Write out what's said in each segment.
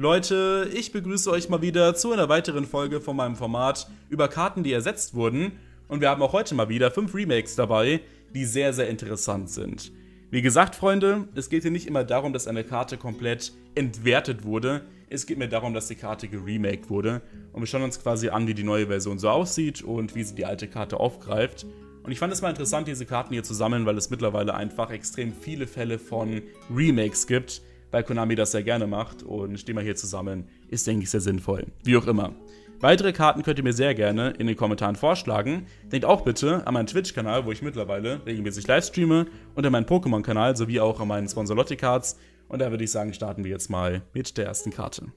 Leute, ich begrüße euch mal wieder zu einer weiteren Folge von meinem Format über Karten, die ersetzt wurden. Und wir haben auch heute mal wieder fünf Remakes dabei, die sehr, sehr interessant sind. Wie gesagt, Freunde, es geht hier nicht immer darum, dass eine Karte komplett entwertet wurde. Es geht mir darum, dass die Karte geremaked wurde. Und wir schauen uns quasi an, wie die neue Version so aussieht und wie sie die alte Karte aufgreift. Und ich fand es mal interessant, diese Karten hier zu sammeln, weil es mittlerweile einfach extrem viele Fälle von Remakes gibt, weil Konami das sehr gerne macht. Und die mal hier zu sammeln, ist, denke ich, sehr sinnvoll. Wie auch immer. Weitere Karten könnt ihr mir sehr gerne in den Kommentaren vorschlagen. Denkt auch bitte an meinen Twitch-Kanal, wo ich mittlerweile regelmäßig live streame, und an meinen Pokémon-Kanal sowie auch an meinen Sponsor Lottie-Cards. Und da würde ich sagen, starten wir jetzt mal mit der ersten Karte.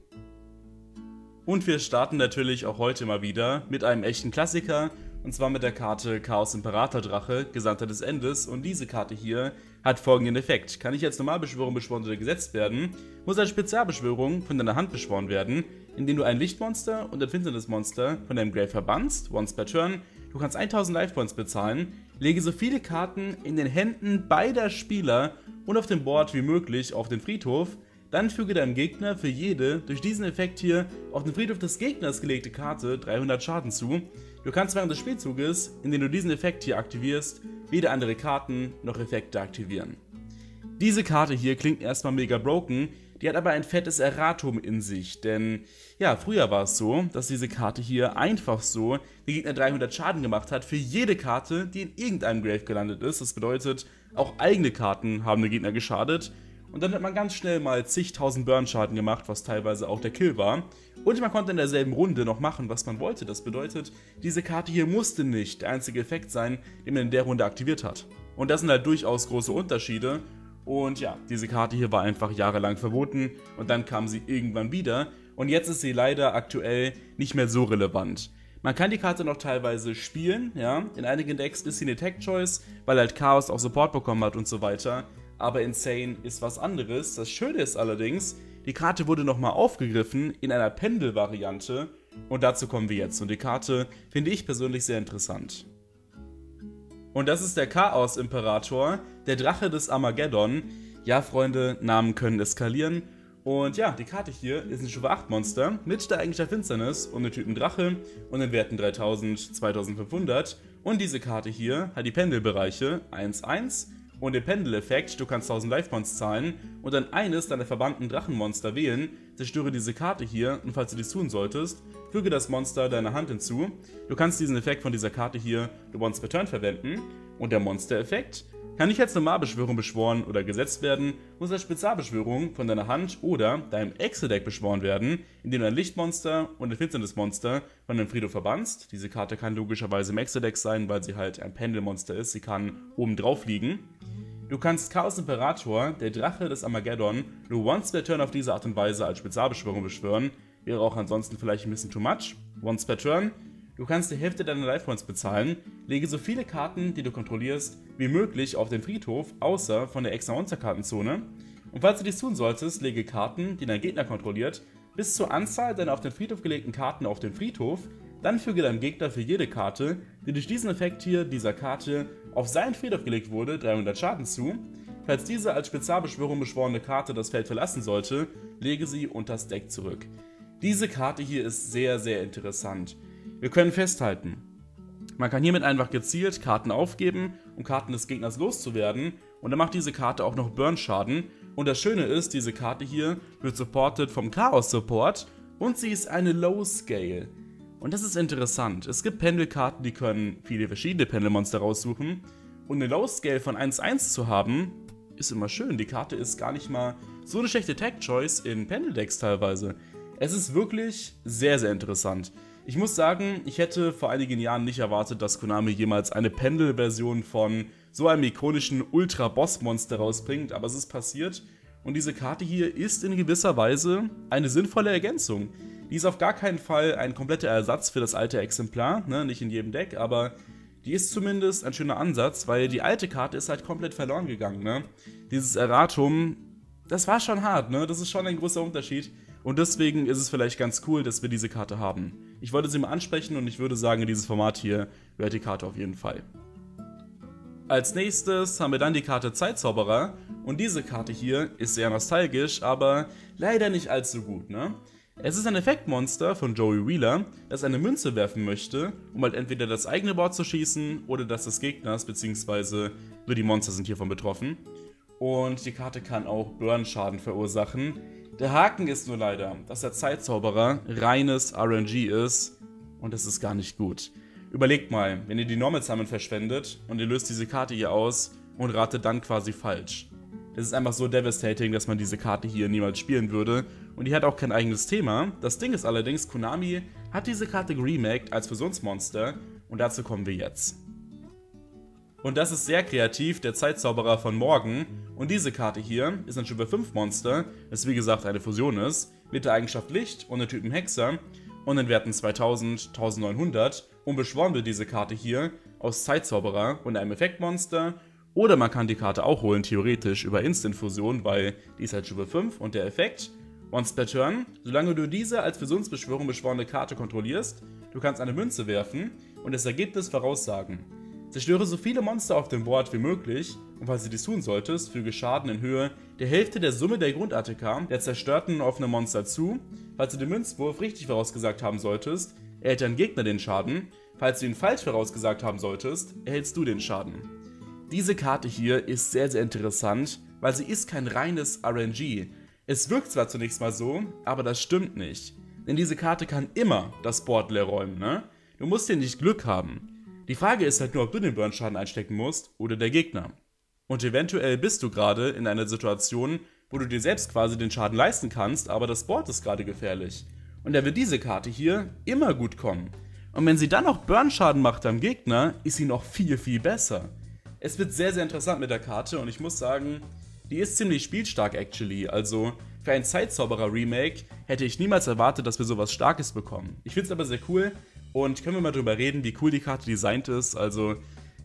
Und wir starten natürlich auch heute mal wieder mit einem echten Klassiker, und zwar mit der Karte Chaos Imperator Drache, Gesandter des Endes. Und diese Karte hier hat folgenden Effekt. Kann ich als Normalbeschwörung beschworen oder gesetzt werden, muss als Spezialbeschwörung von deiner Hand beschworen werden, indem du ein Lichtmonster und ein finsternes Monster von deinem Grave verbannst, once per turn. Du kannst 1000 Life Points bezahlen, lege so viele Karten in den Händen beider Spieler und auf dem Board wie möglich auf den Friedhof, dann füge deinem Gegner für jede durch diesen Effekt hier auf den Friedhof des Gegners gelegte Karte 300 Schaden zu. Du kannst während des Spielzuges, indem du diesen Effekt hier aktivierst, weder andere Karten noch Effekte aktivieren. Diese Karte hier klingt erstmal mega broken, die hat aber ein fettes Erratum in sich, denn ja, früher war es so, dass diese Karte hier einfach so den Gegner 300 Schaden gemacht hat für jede Karte, die in irgendeinem Grave gelandet ist. Das bedeutet, auch eigene Karten haben den Gegner geschadet und dann hat man ganz schnell mal zigtausend Burn-Schaden gemacht, was teilweise auch der Kill war. Und man konnte in derselben Runde noch machen, was man wollte. Das bedeutet, diese Karte hier musste nicht der einzige Effekt sein, den man in der Runde aktiviert hat. Und das sind halt durchaus große Unterschiede. Und ja, diese Karte hier war einfach jahrelang verboten und dann kam sie irgendwann wieder. Und jetzt ist sie leider aktuell nicht mehr so relevant. Man kann die Karte noch teilweise spielen, ja. In einigen Decks ist sie eine Tech-Choice, weil halt Chaos auch Support bekommen hat und so weiter aber Insane ist was anderes. Das Schöne ist allerdings, die Karte wurde nochmal aufgegriffen in einer Pendel-Variante und dazu kommen wir jetzt. Und die Karte finde ich persönlich sehr interessant. Und das ist der Chaos-Imperator, der Drache des Armageddon. Ja, Freunde, Namen können eskalieren. Und ja, die Karte hier ist ein Stufe 8 Monster mit der Eigenschaft Finsternis und den Typen Drache und den Werten 3000, 2500. Und diese Karte hier hat die Pendelbereiche 1, 1, und den Pendeleffekt, du kannst 1000 Life Points zahlen und dann eines deiner verbannten Drachenmonster wählen, zerstöre diese Karte hier und falls du dies tun solltest, füge das Monster deiner Hand hinzu. Du kannst diesen Effekt von dieser Karte hier once per turn verwenden und der Monster-Effekt kann nicht als Normalbeschwörung beschworen oder gesetzt werden, muss als Spezialbeschwörung von deiner Hand oder deinem Excel-Deck beschworen werden, indem du ein Lichtmonster und ein finsternes Monster von deinem Friedhof verbannst. Diese Karte kann logischerweise im Excel-Deck sein, weil sie halt ein Pendelmonster ist, sie kann oben drauf liegen. Du kannst Chaos Imperator, der Drache des Armageddon, nur once per turn auf diese Art und Weise als Spezialbeschwörung beschwören, wäre auch ansonsten vielleicht ein bisschen too much. Once per turn Du kannst die Hälfte deiner Life Points bezahlen, lege so viele Karten, die du kontrollierst, wie möglich auf den Friedhof, außer von der extra Monsterkartenzone. Und falls du dies tun solltest, lege Karten, die dein Gegner kontrolliert, bis zur Anzahl deiner auf den Friedhof gelegten Karten auf den Friedhof, dann füge deinem Gegner für jede Karte, die durch diesen Effekt hier dieser Karte auf seinen Friedhof gelegt wurde, 300 Schaden zu. Falls diese als Spezialbeschwörung beschworene Karte das Feld verlassen sollte, lege sie unter das Deck zurück. Diese Karte hier ist sehr, sehr interessant. Wir können festhalten, man kann hiermit einfach gezielt Karten aufgeben, um Karten des Gegners loszuwerden und dann macht diese Karte auch noch Burn-Schaden. Und das Schöne ist, diese Karte hier wird supported vom Chaos-Support und sie ist eine Low-Scale. Und das ist interessant. Es gibt Pendelkarten, die können viele verschiedene Pendelmonster raussuchen. Und eine Low-Scale von 1-1 zu haben, ist immer schön. Die Karte ist gar nicht mal so eine schlechte Tag-Choice in Pendeldecks teilweise. Es ist wirklich sehr, sehr interessant. Ich muss sagen, ich hätte vor einigen Jahren nicht erwartet, dass Konami jemals eine Pendel-Version von so einem ikonischen Ultra-Boss-Monster rausbringt, aber es ist passiert. Und diese Karte hier ist in gewisser Weise eine sinnvolle Ergänzung. Die ist auf gar keinen Fall ein kompletter Ersatz für das alte Exemplar, ne? nicht in jedem Deck, aber die ist zumindest ein schöner Ansatz, weil die alte Karte ist halt komplett verloren gegangen. Ne? Dieses Erratum, das war schon hart, ne? das ist schon ein großer Unterschied. Und deswegen ist es vielleicht ganz cool, dass wir diese Karte haben. Ich wollte sie mal ansprechen und ich würde sagen, dieses Format hier gehört die Karte auf jeden Fall. Als nächstes haben wir dann die Karte Zeitzauberer und diese Karte hier ist sehr nostalgisch, aber leider nicht allzu gut, ne? Es ist ein Effektmonster von Joey Wheeler, das eine Münze werfen möchte, um halt entweder das eigene Board zu schießen oder das des Gegners, beziehungsweise nur die Monster sind hiervon betroffen. Und die Karte kann auch Burn-Schaden verursachen. Der Haken ist nur leider, dass der Zeitzauberer reines RNG ist und das ist gar nicht gut. Überlegt mal, wenn ihr die Normal Summon verschwendet und ihr löst diese Karte hier aus und ratet dann quasi falsch. Das ist einfach so devastating, dass man diese Karte hier niemals spielen würde. Und die hat auch kein eigenes Thema. Das Ding ist allerdings, Konami hat diese Karte geremaked als Fusionsmonster und dazu kommen wir jetzt. Und das ist sehr kreativ, der Zeitzauberer von morgen. Und diese Karte hier ist ein Stufe 5 Monster, das wie gesagt eine Fusion ist, mit der Eigenschaft Licht und dem Typen Hexer und den Werten 2000, 1900 und beschworen wir diese Karte hier aus Zeitzauberer und einem Effektmonster oder man kann die Karte auch holen, theoretisch, über Instant-Fusion, weil die ist halt Stufe 5 und der Effekt, once per turn, solange du diese als Fusionsbeschwörung beschworene Karte kontrollierst, du kannst eine Münze werfen und das Ergebnis voraussagen. Zerstöre so viele Monster auf dem Board wie möglich und falls du dies tun solltest, füge Schaden in Höhe der Hälfte der Summe der Grund-ATK der zerstörten offenen Monster zu. Falls du den Münzwurf richtig vorausgesagt haben solltest, erhält dein Gegner den Schaden. Falls du ihn falsch vorausgesagt haben solltest, erhältst du den Schaden. Diese Karte hier ist sehr, sehr interessant, weil sie ist kein reines RNG. Es wirkt zwar zunächst mal so, aber das stimmt nicht. Denn diese Karte kann immer das Board leer räumen, ne? Du musst hier nicht Glück haben. Die Frage ist halt nur, ob du den Burn-Schaden einstecken musst oder der Gegner. Und eventuell bist du gerade in einer Situation, wo du dir selbst quasi den Schaden leisten kannst, aber das Board ist gerade gefährlich. Und da wird diese Karte hier immer gut kommen. Und wenn sie dann noch Burn-Schaden macht am Gegner, ist sie noch viel, viel besser. Es wird sehr, sehr interessant mit der Karte und ich muss sagen, die ist ziemlich spielstark actually. Also für ein Zeitzauberer-Remake hätte ich niemals erwartet, dass wir sowas Starkes bekommen. Ich finde es aber sehr cool und können wir mal drüber reden, wie cool die Karte designt ist. Also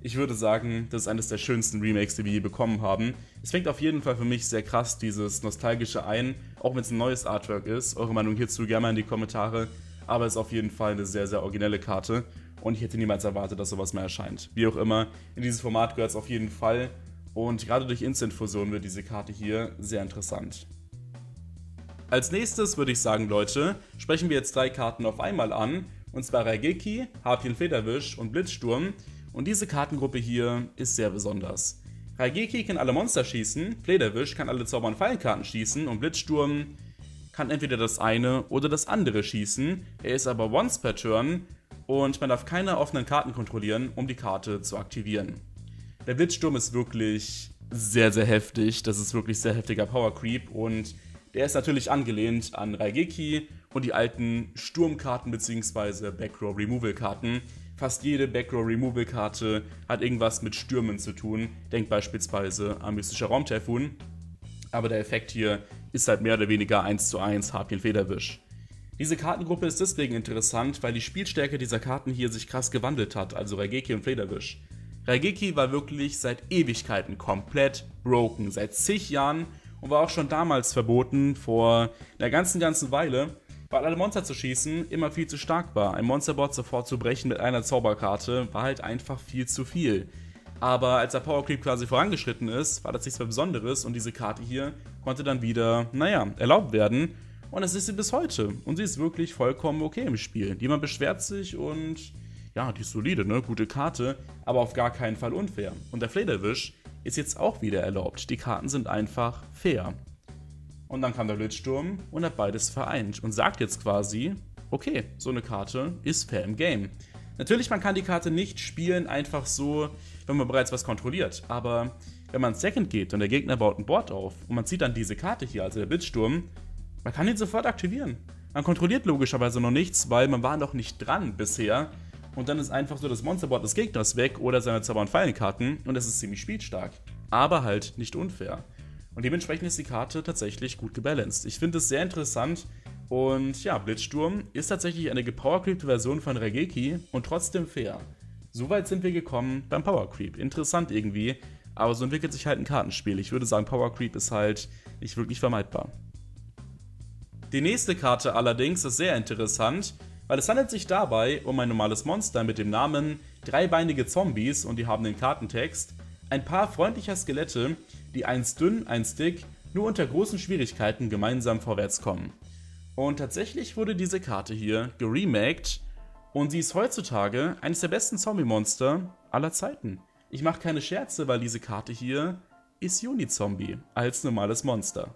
ich würde sagen, das ist eines der schönsten Remakes, die wir je bekommen haben. Es fängt auf jeden Fall für mich sehr krass dieses Nostalgische ein, auch wenn es ein neues Artwork ist. Eure Meinung hierzu gerne mal in die Kommentare. Aber es ist auf jeden Fall eine sehr, sehr originelle Karte und ich hätte niemals erwartet, dass sowas mehr erscheint. Wie auch immer, in dieses Format gehört es auf jeden Fall und gerade durch Instant-Fusion wird diese Karte hier sehr interessant. Als nächstes würde ich sagen, Leute, sprechen wir jetzt drei Karten auf einmal an, und zwar Raigeki, Harpien Federwisch und Blitzsturm. Und diese Kartengruppe hier ist sehr besonders. Raigeki kann alle Monster schießen, Flederwisch kann alle Zauber- und Fallenkarten schießen und Blitzsturm kann entweder das eine oder das andere schießen. Er ist aber once per turn und man darf keine offenen Karten kontrollieren, um die Karte zu aktivieren. Der Blitzsturm ist wirklich sehr, sehr heftig. Das ist wirklich sehr heftiger Power Creep und der ist natürlich angelehnt an Raigeki und die alten Sturmkarten bzw. Backrow Removal Karten. Fast jede Backrow Removal Karte hat irgendwas mit Stürmen zu tun. Denkt beispielsweise an mystischer Raumtyphoon. Aber der Effekt hier ist halt mehr oder weniger 1 zu 1 Harpien Federwisch. Diese Kartengruppe ist deswegen interessant, weil die Spielstärke dieser Karten hier sich krass gewandelt hat, also Raigeki und Flederwisch. Raigeki war wirklich seit Ewigkeiten komplett broken, seit zig Jahren und war auch schon damals verboten, vor einer ganzen, ganzen Weile, weil alle Monster zu schießen immer viel zu stark war. Ein Monsterboard sofort zu brechen mit einer Zauberkarte war halt einfach viel zu viel. Aber als der Power Creep quasi vorangeschritten ist, war das nichts mehr Besonderes und diese Karte hier konnte dann wieder, naja, erlaubt werden und das ist sie bis heute. Und sie ist wirklich vollkommen okay im Spiel. Niemand beschwert sich und ja, die ist solide, ne? Gute Karte, aber auf gar keinen Fall unfair. Und der Flederwisch ist jetzt auch wieder erlaubt. Die Karten sind einfach fair. Und dann kam der Blitzsturm und hat beides vereint und sagt jetzt quasi, okay, so eine Karte ist fair im Game. Natürlich, man kann die Karte nicht spielen einfach so, wenn man bereits was kontrolliert, aber wenn man Second geht und der Gegner baut ein Board auf und man zieht dann diese Karte hier, also der Blitzsturm, man kann ihn sofort aktivieren. Man kontrolliert logischerweise noch nichts, weil man war noch nicht dran bisher. Und dann ist einfach so das Monsterboard des Gegners weg oder seine Zauber- und Fallenkarten und es ist ziemlich spielstark. Aber halt nicht unfair. Und dementsprechend ist die Karte tatsächlich gut gebalanced. Ich finde es sehr interessant und ja, Blitzsturm ist tatsächlich eine gepowercreepte Version von Regeki und trotzdem fair. Soweit sind wir gekommen beim Power Creep. Interessant irgendwie, aber so entwickelt sich halt ein Kartenspiel. Ich würde sagen, Power Creep ist halt nicht wirklich vermeidbar. Die nächste Karte allerdings ist sehr interessant, weil es handelt sich dabei um ein normales Monster mit dem Namen Dreibeinige Zombies und die haben den Kartentext Ein paar freundlicher Skelette, die eins dünn, eins dick, nur unter großen Schwierigkeiten gemeinsam vorwärts kommen. Und tatsächlich wurde diese Karte hier geremaked und sie ist heutzutage eines der besten Zombie-Monster aller Zeiten. Ich mache keine Scherze, weil diese Karte hier ist Unizombie als normales Monster.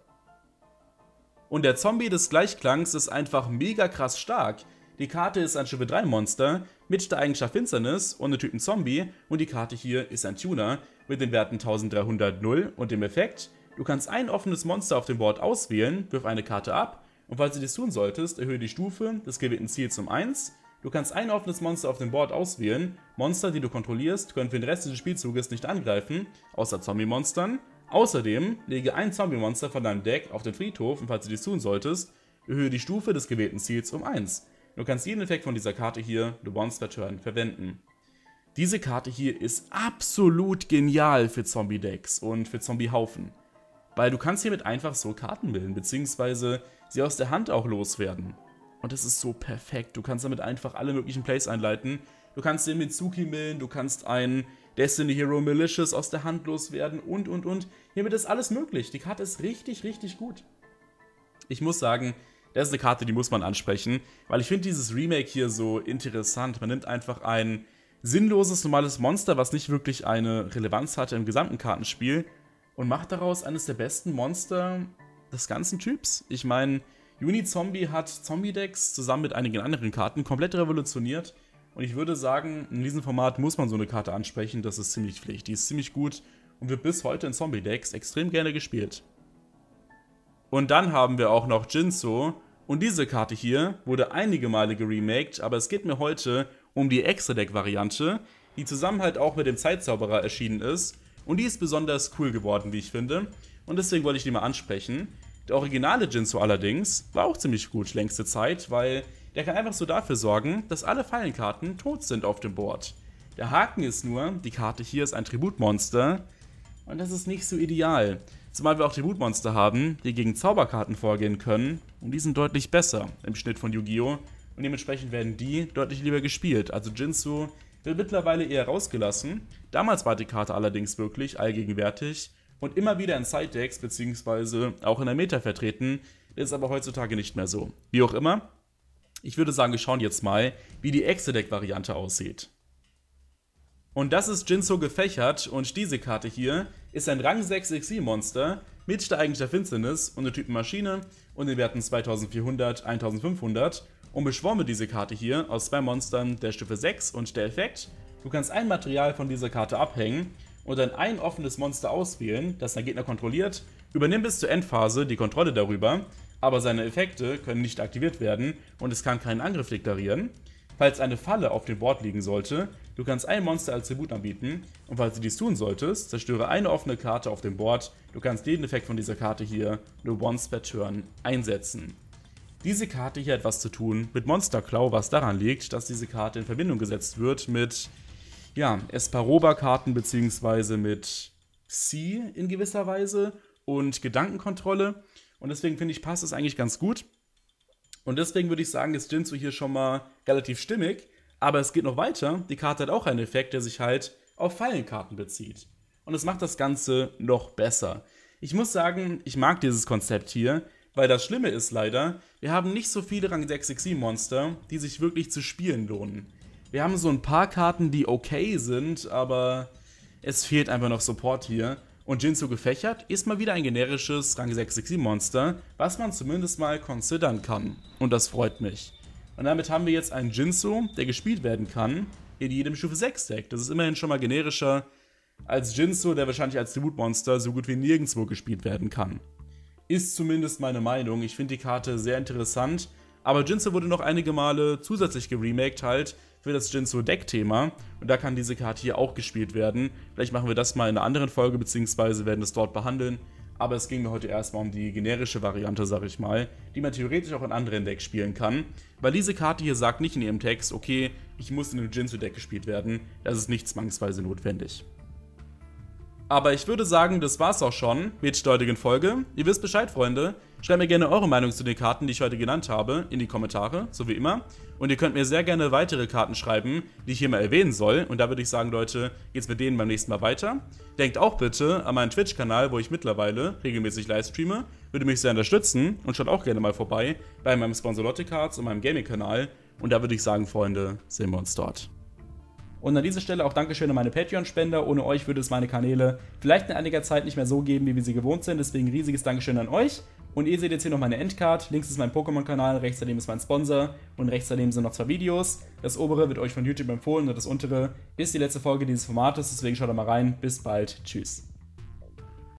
Und der Zombie des Gleichklangs ist einfach mega krass stark. Die Karte ist ein Stufe 3 Monster mit der Eigenschaft Finsternis und dem Typen Zombie und die Karte hier ist ein Tuner mit den Werten 1300 0 und dem Effekt, du kannst ein offenes Monster auf dem Board auswählen, wirf eine Karte ab und falls du dies tun solltest, erhöhe die Stufe des gewählten Ziels um 1 Du kannst ein offenes Monster auf dem Board auswählen. Monster, die du kontrollierst, können für den Rest des Spielzuges nicht angreifen, außer Zombie-Monstern. Außerdem lege ein Zombie-Monster von deinem Deck auf den Friedhof und falls du dies tun solltest, erhöhe die Stufe des gewählten Ziels um 1. Du kannst jeden Effekt von dieser Karte hier, du Once per Turn, verwenden. Diese Karte hier ist absolut genial für Zombie-Decks und für Zombie-Haufen. Weil du kannst hiermit einfach so Karten bilden, beziehungsweise sie aus der Hand auch loswerden. Und das ist so perfekt. Du kannst damit einfach alle möglichen Plays einleiten. Du kannst den Mitsuki millen, du kannst einen Destiny Hero Malicious aus der Hand loswerden und, und, und. Hiermit ist alles möglich. Die Karte ist richtig, richtig gut. Ich muss sagen, das ist eine Karte, die muss man ansprechen, weil ich finde dieses Remake hier so interessant. Man nimmt einfach ein sinnloses, normales Monster, was nicht wirklich eine Relevanz hatte im gesamten Kartenspiel und macht daraus eines der besten Monster des ganzen Typs. Ich meine, Unizombie hat Zombie-Decks zusammen mit einigen anderen Karten komplett revolutioniert. Und ich würde sagen, in diesem Format muss man so eine Karte ansprechen, das ist ziemlich Pflicht. Die ist ziemlich gut und wird bis heute in Zombie-Decks extrem gerne gespielt. Und dann haben wir auch noch Jinso. Und diese Karte hier wurde einige Male geremaked, aber es geht mir heute um die Extra-Deck-Variante, die zusammen halt auch mit dem Zeitzauberer erschienen ist. Und die ist besonders cool geworden, wie ich finde. Und deswegen wollte ich die mal ansprechen. Der originale Jinso allerdings war auch ziemlich gut längste Zeit, weil der kann einfach so dafür sorgen, dass alle Fallenkarten tot sind auf dem Board. Der Haken ist nur, die Karte hier ist ein Tributmonster und das ist nicht so ideal. Zumal wir auch Tributmonster haben, die gegen Zauberkarten vorgehen können und die sind deutlich besser im Schnitt von Yu-Gi-Oh! Und dementsprechend werden die deutlich lieber gespielt. Also Jinsu wird mittlerweile eher rausgelassen. Damals war die Karte allerdings wirklich allgegenwärtig und immer wieder in Side-Decks beziehungsweise auch in der Meta vertreten, ist aber heutzutage nicht mehr so. Wie auch immer, ich würde sagen, wir schauen jetzt mal, wie die Exe-Deck-Variante aussieht. Und das ist Jinso gefächert und diese Karte hier ist ein Rang 6 Exil-Monster mit der Eigenschaft Finsternis und der Typen Maschine und den Werten 2400, 1500 und beschwomme diese Karte hier aus zwei Monstern der Stufe 6 und der Effekt. Du kannst ein Material von dieser Karte abhängen und dann ein offenes Monster auswählen, das der Gegner kontrolliert, übernimmt bis zur Endphase die Kontrolle darüber, aber seine Effekte können nicht aktiviert werden und es kann keinen Angriff deklarieren. Falls eine Falle auf dem Board liegen sollte, du kannst ein Monster als Tribut anbieten und falls du dies tun solltest, zerstöre eine offene Karte auf dem Board, du kannst jeden Effekt von dieser Karte hier nur once per turn einsetzen. Diese Karte hier etwas zu tun mit Monster Claw, was daran liegt, dass diese Karte in Verbindung gesetzt wird mit ja, Esparoba-Karten beziehungsweise mit C in gewisser Weise und Gedankenkontrolle. Und deswegen finde ich, passt es eigentlich ganz gut. Und deswegen würde ich sagen, ist Jinzu hier schon mal relativ stimmig. Aber es geht noch weiter. Die Karte hat auch einen Effekt, der sich halt auf Fallenkarten bezieht. Und es macht das Ganze noch besser. Ich muss sagen, ich mag dieses Konzept hier, weil das Schlimme ist leider, wir haben nicht so viele Rang 6 Exil-Monster, die sich wirklich zu spielen lohnen. Wir haben so ein paar Karten, die okay sind, aber es fehlt einfach noch Support hier. Und Jinzu gefächert ist mal wieder ein generisches Rang 6 Exil Monster, was man zumindest mal considern kann. Und das freut mich. Und damit haben wir jetzt einen Jinzu, der gespielt werden kann in jedem Stufe 6 Deck. Das ist immerhin schon mal generischer als Jinzu, der wahrscheinlich als Tributmonster so gut wie nirgendwo gespielt werden kann. Ist zumindest meine Meinung. Ich finde die Karte sehr interessant. Aber Jinzu wurde noch einige Male zusätzlich geremaked halt, für das Jinso-Deck-Thema. Und da kann diese Karte hier auch gespielt werden. Vielleicht machen wir das mal in einer anderen Folge, beziehungsweise werden es dort behandeln. Aber es ging mir heute erstmal um die generische Variante, sag ich mal, die man theoretisch auch in anderen Decks spielen kann. Weil diese Karte hier sagt nicht in ihrem Text, okay, ich muss in einem Jinsu-Deck gespielt werden. Das ist nicht zwangsweise notwendig. Aber ich würde sagen, das war's auch schon mit der heutigen Folge. Ihr wisst Bescheid, Freunde. Schreibt mir gerne eure Meinung zu den Karten, die ich heute genannt habe, in die Kommentare, so wie immer. Und ihr könnt mir sehr gerne weitere Karten schreiben, die ich hier mal erwähnen soll. Und da würde ich sagen, Leute, geht's mit denen beim nächsten Mal weiter. Denkt auch bitte an meinen Twitch-Kanal, wo ich mittlerweile regelmäßig livestreame. Würde mich sehr unterstützen und schaut auch gerne mal vorbei bei meinem Sponsor Lotte Cards und meinem Gaming-Kanal. Und da würde ich sagen, Freunde, sehen wir uns dort. Und an dieser Stelle auch Dankeschön an meine Patreon-Spender. Ohne euch würde es meine Kanäle vielleicht in einiger Zeit nicht mehr so geben, wie wir sie gewohnt sind. Deswegen riesiges Dankeschön an euch. Und ihr seht jetzt hier noch meine Endcard. Links ist mein Pokémon-Kanal, rechts daneben ist mein Sponsor und rechts daneben sind noch zwei Videos. Das obere wird euch von YouTube empfohlen und das untere ist die letzte Folge dieses Formates. Deswegen schaut da mal rein. Bis bald. Tschüss.